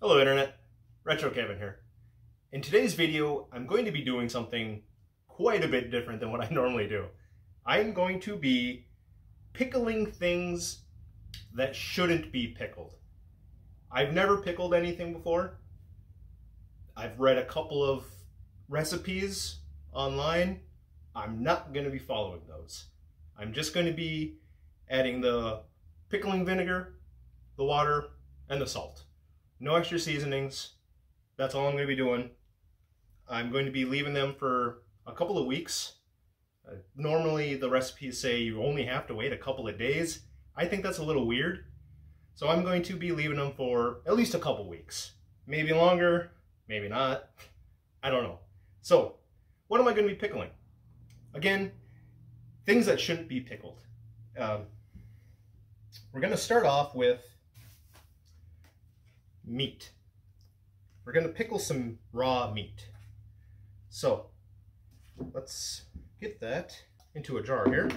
Hello Internet, Retro Kevin here. In today's video, I'm going to be doing something quite a bit different than what I normally do. I'm going to be pickling things that shouldn't be pickled. I've never pickled anything before. I've read a couple of recipes online. I'm not going to be following those. I'm just going to be adding the pickling vinegar, the water, and the salt. No extra seasonings. That's all I'm going to be doing. I'm going to be leaving them for a couple of weeks. Uh, normally the recipes say you only have to wait a couple of days. I think that's a little weird. So I'm going to be leaving them for at least a couple weeks. Maybe longer, maybe not. I don't know. So, what am I going to be pickling? Again, things that shouldn't be pickled. Um, we're going to start off with meat. We're going to pickle some raw meat. So let's get that into a jar here.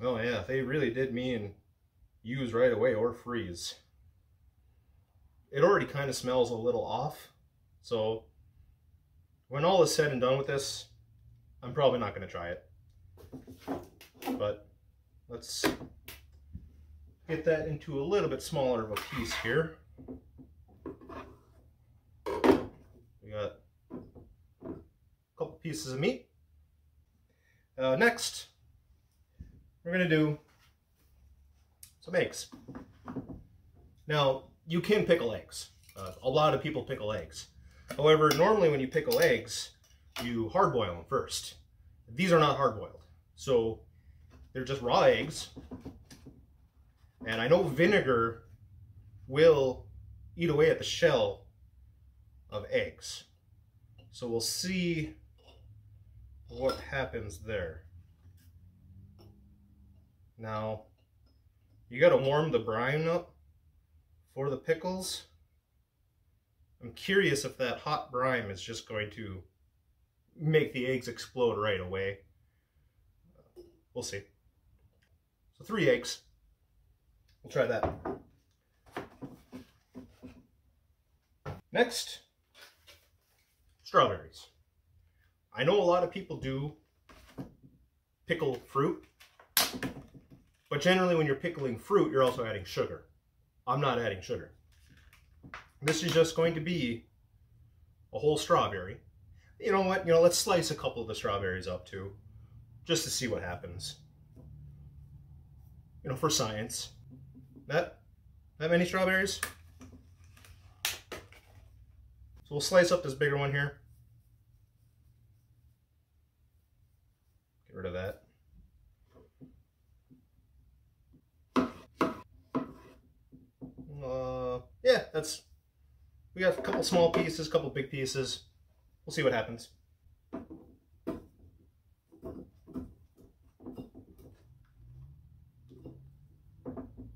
Oh yeah, they really did mean use right away or freeze. It already kind of smells a little off, so when all is said and done with this, I'm probably not going to try it. But let's get that into a little bit smaller of a piece here. We got a couple pieces of meat. Uh, next, we're going to do some eggs. Now, you can pickle eggs. Uh, a lot of people pickle eggs. However, normally when you pickle eggs, you hard boil them first. These are not hard boiled. So they're just raw eggs. And I know vinegar will eat away at the shell of eggs. So we'll see what happens there. Now, you gotta warm the brine up for the pickles. I'm curious if that hot brine is just going to make the eggs explode right away. We'll see. So three eggs. We'll try that. Next, strawberries. I know a lot of people do pickle fruit, but generally when you're pickling fruit, you're also adding sugar. I'm not adding sugar. This is just going to be a whole strawberry. You know what, you know, let's slice a couple of the strawberries up too, just to see what happens you know, for science. That, that many strawberries? So we'll slice up this bigger one here. Get rid of that. Uh, yeah, that's, we got a couple small pieces, a couple big pieces. We'll see what happens.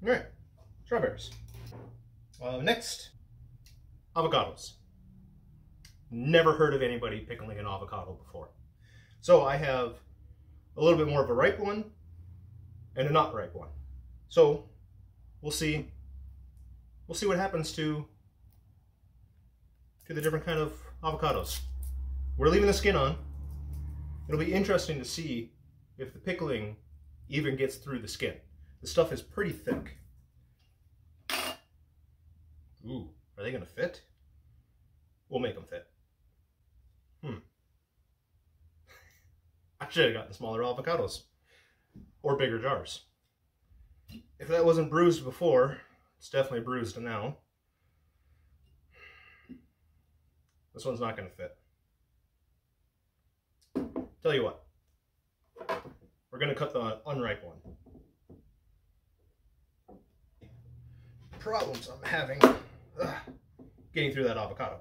All right, strawberries. Next, avocados. Never heard of anybody pickling an avocado before. So I have a little bit more of a ripe one and a not ripe one. So we'll see. We'll see what happens to to the different kind of avocados. We're leaving the skin on. It'll be interesting to see if the pickling even gets through the skin. The stuff is pretty thick. Ooh, are they going to fit? We'll make them fit. Hmm. I should have gotten smaller avocados. Or bigger jars. If that wasn't bruised before, it's definitely bruised now. This one's not going to fit. Tell you what. We're going to cut the unripe one. problems I'm having ugh, getting through that avocado.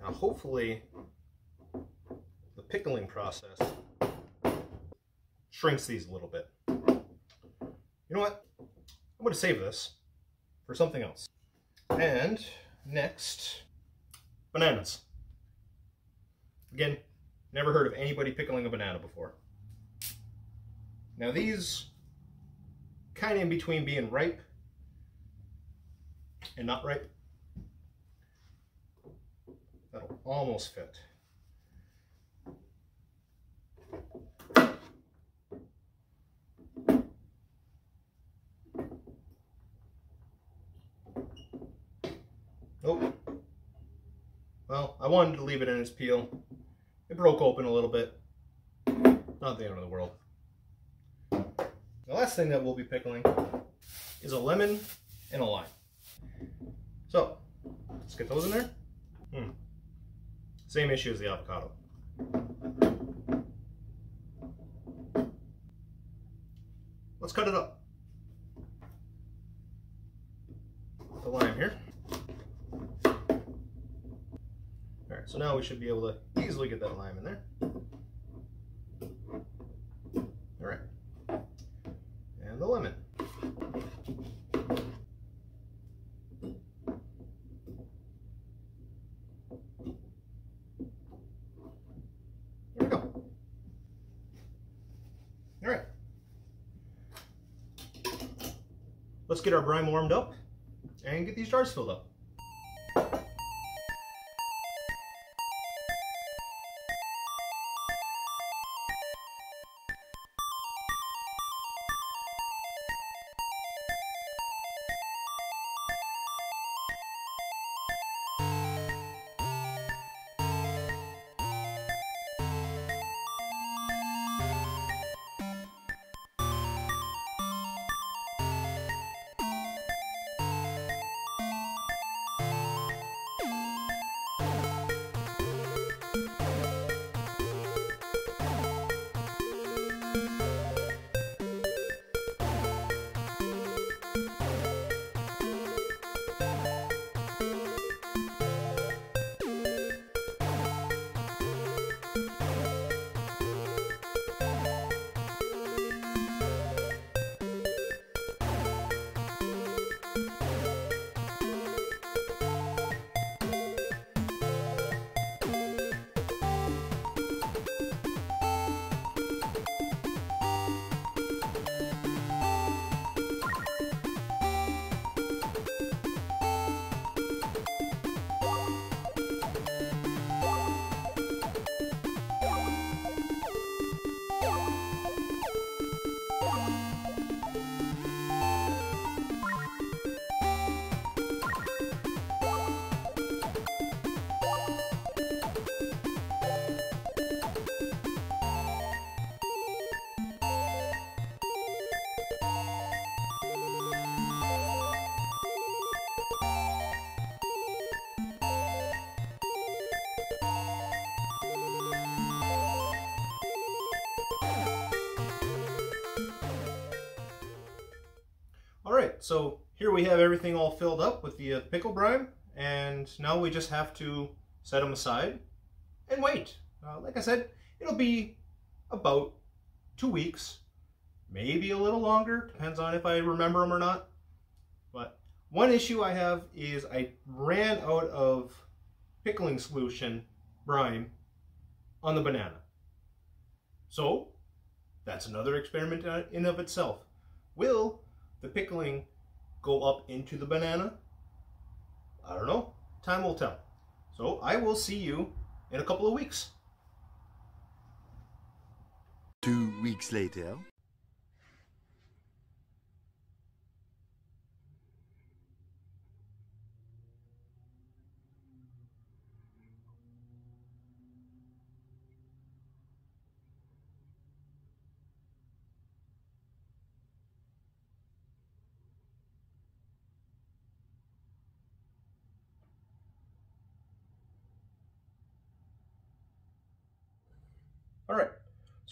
Now hopefully the pickling process shrinks these a little bit. You know what? I'm going to save this for something else. And next, bananas. Again, never heard of anybody pickling a banana before. Now these, kind of in between being ripe and not ripe, that'll almost fit. Oh. Well, I wanted to leave it in its peel. It broke open a little bit. Not the end of the world. The last thing that we'll be pickling is a lemon and a lime. So, let's get those in there. Hmm. Same issue as the avocado. Let's cut it up. The lime here. Alright, so now we should be able to easily get that lime in there. Alright. And the lemon. There we go. Alright. Let's get our brine warmed up and get these jars filled up. All right, so here we have everything all filled up with the uh, pickle brine, and now we just have to set them aside and wait. Uh, like I said, it'll be about two weeks, maybe a little longer, depends on if I remember them or not. But one issue I have is I ran out of pickling solution brine on the banana. So that's another experiment in of itself. Will the pickling go up into the banana? I don't know. Time will tell. So I will see you in a couple of weeks. Two weeks later. All right,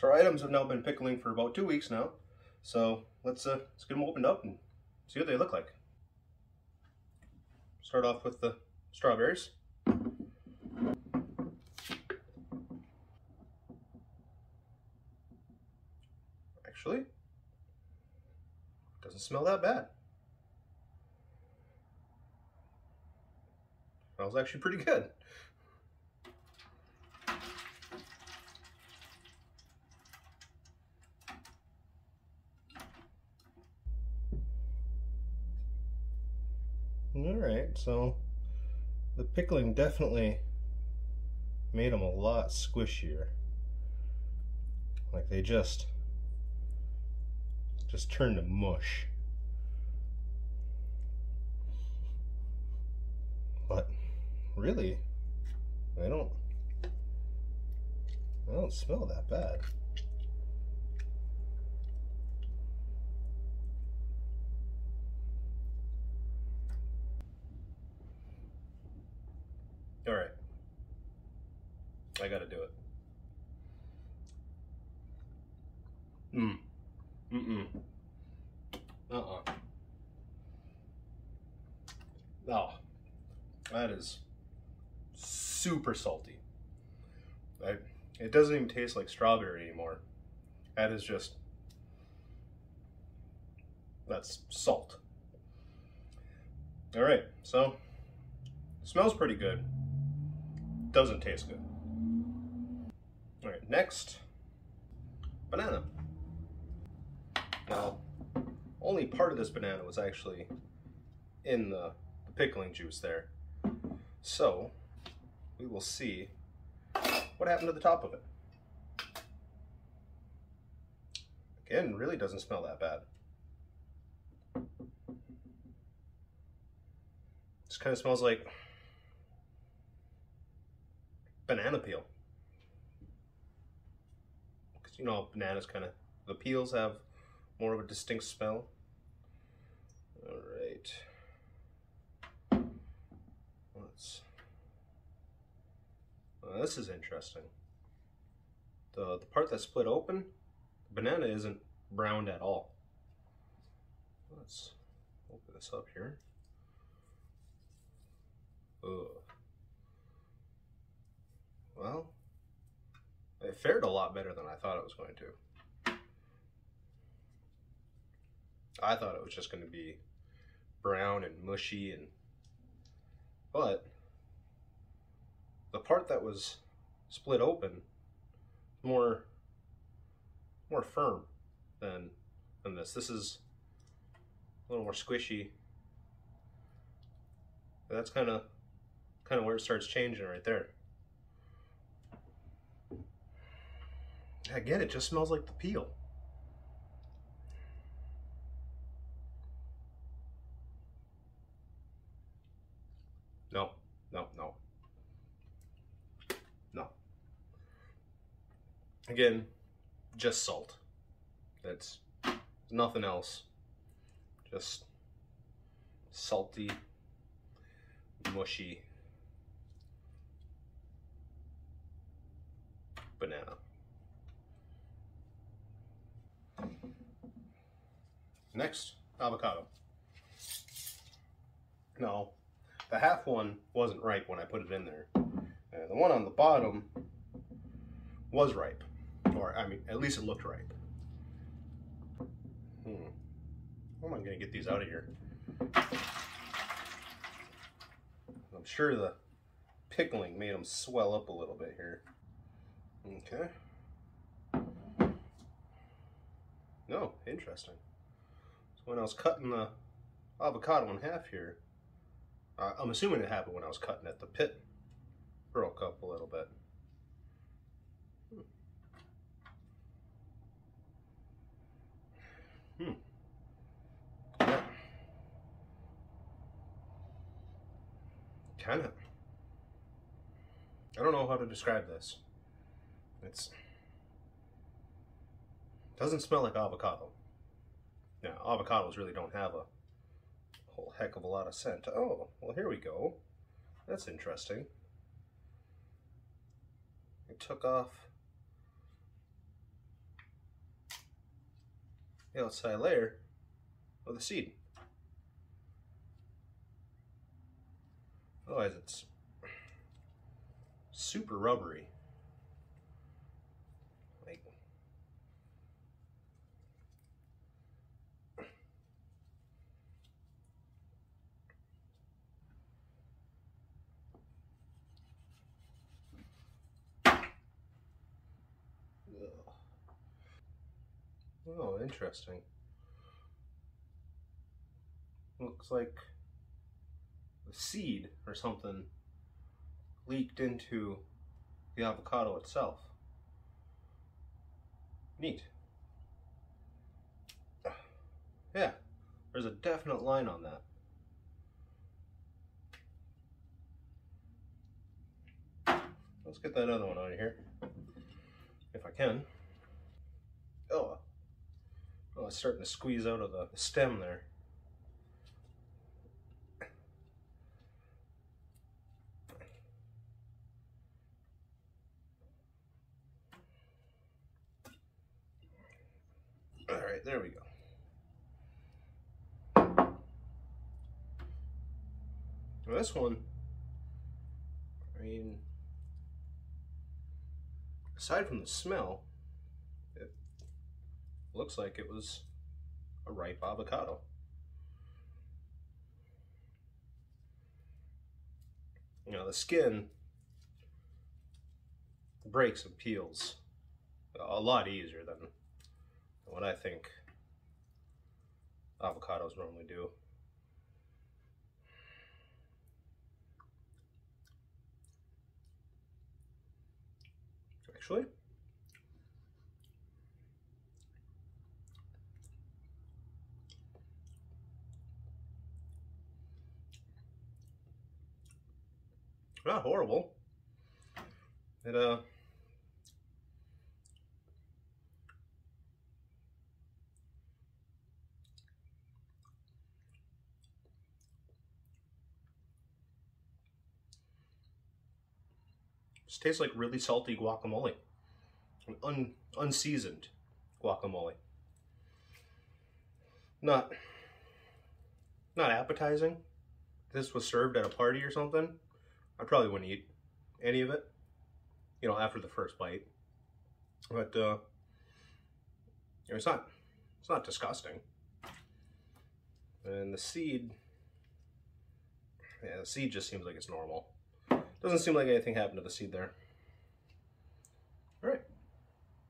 so our items have now been pickling for about two weeks now. So let's, uh, let's get them opened up and see what they look like. Start off with the strawberries. Actually, doesn't smell that bad. Smells actually pretty good. Alright, so the pickling definitely made them a lot squishier. Like they just just turned to mush. But really, they don't they don't smell that bad. All right. I got to do it. Mm. Mm-mm. Uh-uh. Oh. That is super salty. I, it doesn't even taste like strawberry anymore. That is just that's salt. All right, so smells pretty good. Doesn't taste good. All right, next, banana. Now, only part of this banana was actually in the, the pickling juice there. So, we will see what happened to the top of it. Again, really doesn't smell that bad. Just kind of smells like banana peel. Because you know, bananas kind of, the peels have more of a distinct smell. All right. Let's. Uh, this is interesting. The the part that's split open, the banana isn't browned at all. Let's open this up here. Ugh. Well, it fared a lot better than I thought it was going to. I thought it was just going to be brown and mushy and but the part that was split open more more firm than than this. This is a little more squishy. That's kind of kind of where it starts changing right there. Again, it just smells like the peel. No, no, no. No. Again, just salt. That's nothing else. Just salty, mushy banana. Next, avocado. No, the half one wasn't ripe when I put it in there. Uh, the one on the bottom was ripe. Or, I mean, at least it looked ripe. Hmm. How am I going to get these out of here? I'm sure the pickling made them swell up a little bit here. Okay. No, interesting. So when I was cutting the avocado in half here, uh, I'm assuming it happened when I was cutting it. The pit broke up a little bit. Hmm. Yeah. Kind of. I don't know how to describe this. It's doesn't smell like avocado. Now, avocados really don't have a whole heck of a lot of scent. Oh, well, here we go. That's interesting. It took off the outside layer of the seed. Otherwise, it's super rubbery. Like, Ugh. Oh, interesting. Looks like a seed or something leaked into the avocado itself. Neat. Yeah, there's a definite line on that. Let's get that other one out of here, if I can. Oh, oh, it's starting to squeeze out of the stem there. All right, there we go. Well, this one, I mean, aside from the smell, looks like it was a ripe avocado. You know, the skin breaks and peels a lot easier than what I think avocados normally do. Actually, not horrible. It uh Just tastes like really salty guacamole. Un unseasoned guacamole. Not not appetizing. This was served at a party or something, I probably wouldn't eat any of it. You know, after the first bite. But uh it's not it's not disgusting. And the seed yeah, the seed just seems like it's normal. Doesn't seem like anything happened to the seed there. All right,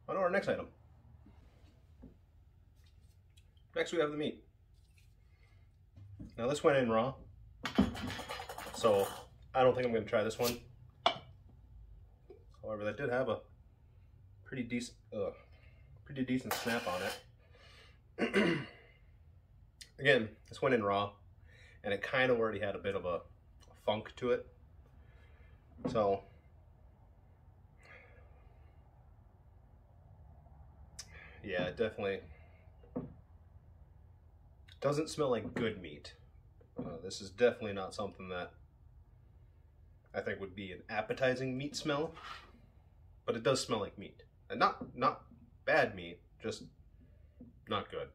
on to our next item. Next we have the meat. Now this went in raw, so I don't think I'm gonna try this one. However, that did have a pretty decent, uh, pretty decent snap on it. Again, this went in raw, and it kind of already had a bit of a funk to it. So, yeah, it definitely doesn't smell like good meat. Uh, this is definitely not something that I think would be an appetizing meat smell, but it does smell like meat, and not not bad meat, just not good.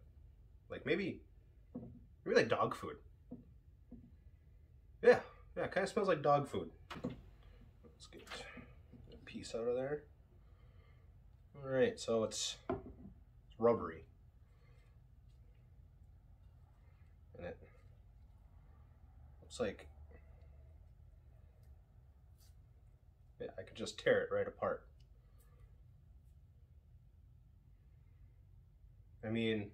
Like maybe maybe like dog food. Yeah, yeah, kind of smells like dog food. Let's get a piece out of there. All right, so it's, it's rubbery. And it looks like, yeah, I could just tear it right apart. I mean,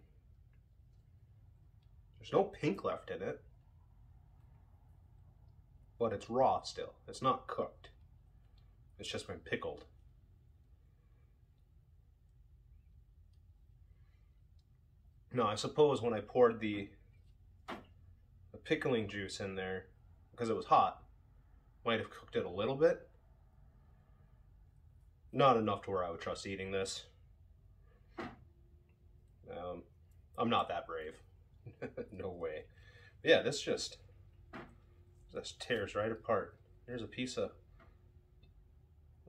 there's no pink left in it but it's raw still. It's not cooked. It's just been pickled. Now, I suppose when I poured the, the pickling juice in there, because it was hot, might have cooked it a little bit. Not enough to where I would trust eating this. Um, I'm not that brave. no way. But yeah, this just this tears right apart. Here's a piece of,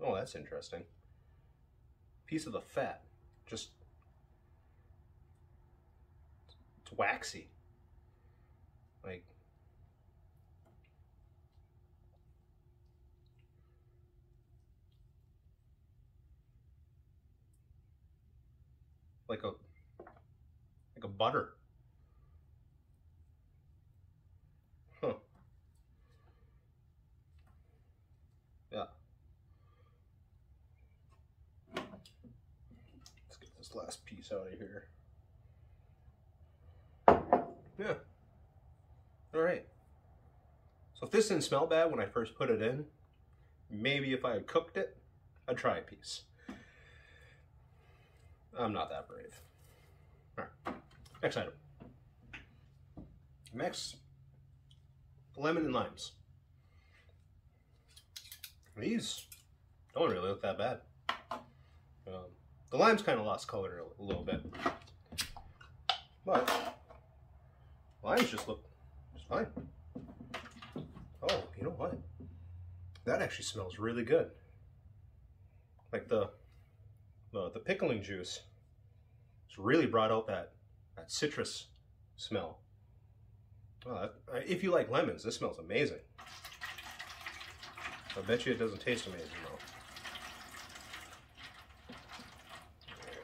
oh, that's interesting. Piece of the fat, just, it's waxy. Like, like a, like a butter. Huh. Yeah. Let's get this last piece out of here. Yeah. All right. So if this didn't smell bad when I first put it in, maybe if I had cooked it, I'd try a piece. I'm not that brave. All right, next item. Next, lemon and limes. These don't really look that bad. Um, the limes kind of lost color a, a little bit, but limes just look just fine. Oh, you know what? That actually smells really good. Like the the, the pickling juice it's really brought out that that citrus smell. Uh, if you like lemons, this smells amazing. I bet you it doesn't taste amazing though.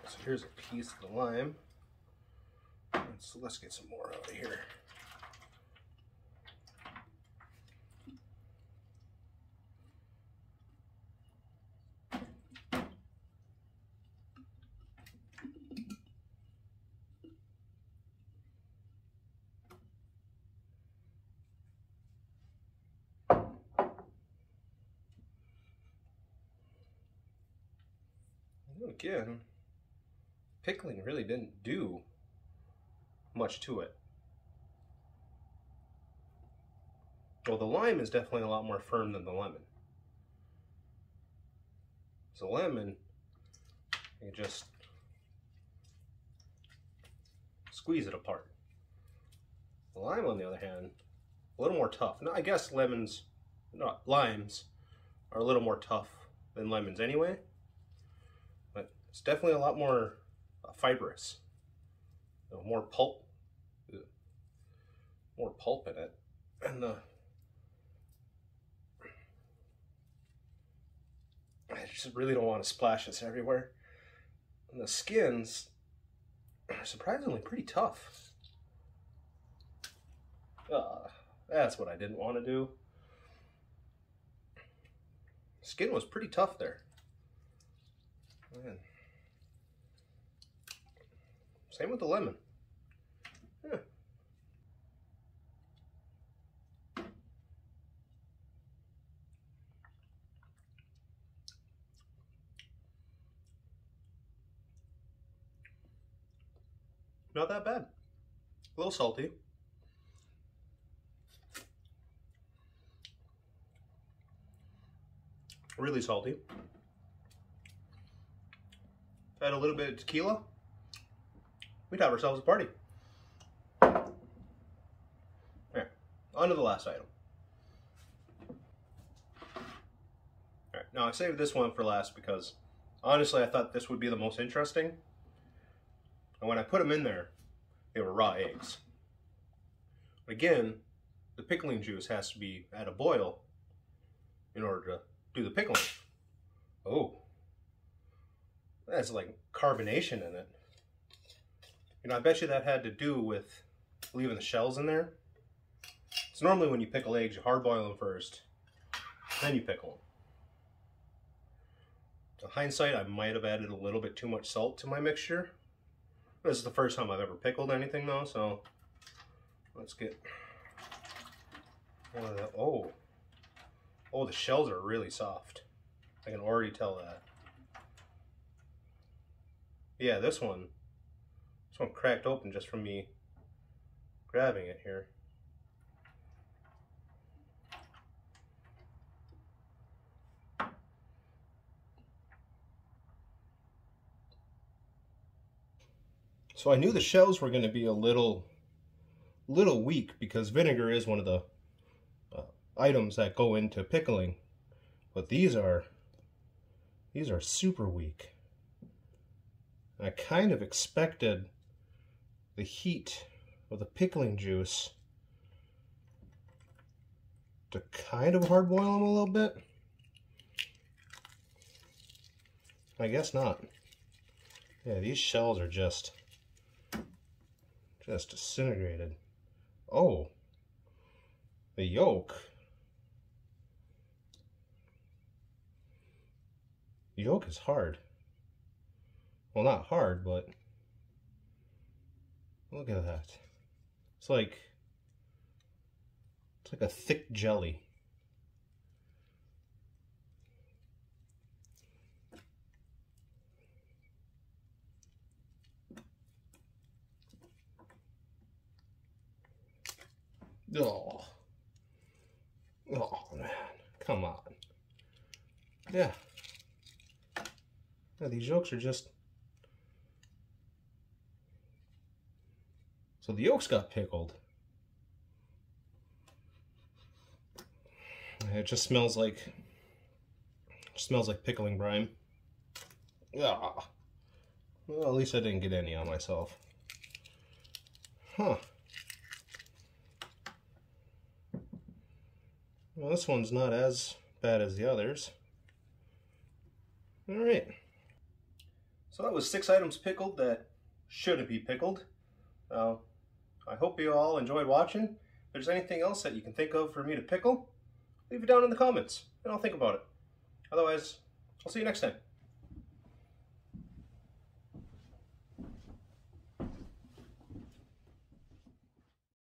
so here's a piece of the lime. So let's get some more out of here. Again, pickling really didn't do much to it. Well, the lime is definitely a lot more firm than the lemon. So lemon, you just squeeze it apart. The lime, on the other hand, a little more tough. Now, I guess lemons, not limes, are a little more tough than lemons anyway. It's definitely a lot more uh, fibrous, you know, more pulp, more pulp in it, and the I just really don't want to splash this everywhere. And the skins are surprisingly pretty tough. Uh, that's what I didn't want to do. Skin was pretty tough there. Man. Same with the lemon. Yeah. Not that bad. A little salty. Really salty. Add a little bit of tequila we'd have ourselves a party. There, on to the last item. All right, now I saved this one for last because honestly I thought this would be the most interesting. And when I put them in there, they were raw eggs. Again, the pickling juice has to be at a boil in order to do the pickling. Oh, that's like carbonation in it. You know, I bet you that had to do with leaving the shells in there. So normally when you pickle eggs, you hard boil them first, then you pickle them. To hindsight, I might have added a little bit too much salt to my mixture. This is the first time I've ever pickled anything though, so let's get one of the, oh. Oh, the shells are really soft. I can already tell that. Yeah, this one one cracked open just from me grabbing it here. So I knew the shells were going to be a little, little weak because vinegar is one of the uh, items that go into pickling. But these are, these are super weak. I kind of expected the heat of the pickling juice to kind of hard boil them a little bit. I guess not. Yeah, these shells are just just disintegrated. Oh, the yolk. The yolk is hard. Well, not hard, but Look at that. It's like It's like a thick jelly. Oh. Oh, man. Come on. Yeah. Yeah, these yolks are just... So the yolks got pickled. It just smells like... smells like pickling brine. Yeah. Well, at least I didn't get any on myself. Huh. Well, this one's not as bad as the others. All right. So that was six items pickled that shouldn't be pickled. Uh, I hope you all enjoyed watching. If there's anything else that you can think of for me to pickle, leave it down in the comments, and I'll think about it. Otherwise, I'll see you next time.